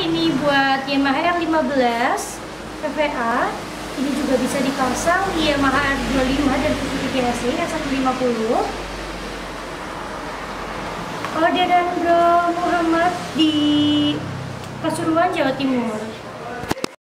ini buat Yamaha R15 PVA. ini juga bisa dipasang di Yamaha R25 dan Suzuki GSI R150 Orderan Bro Muhammad di Pasuruan, Jawa Timur